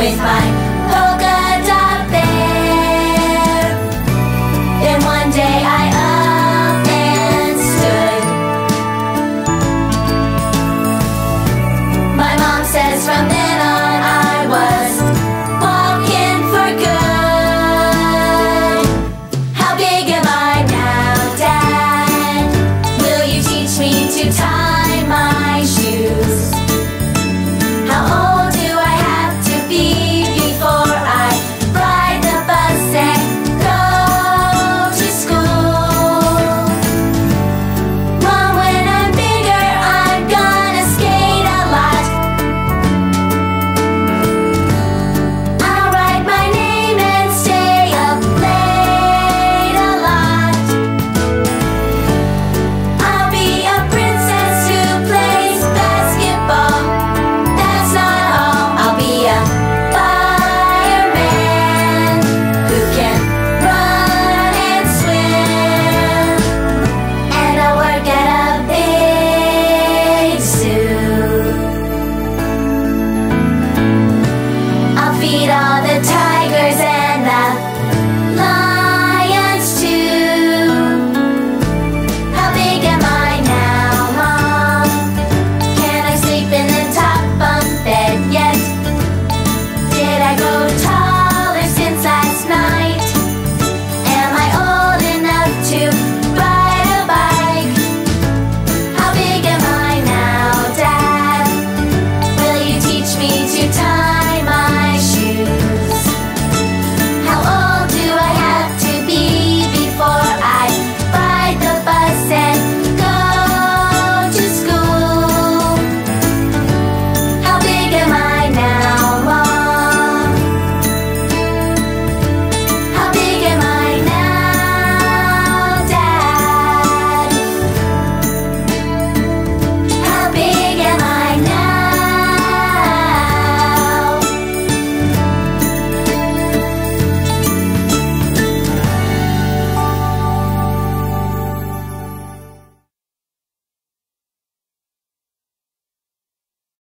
always by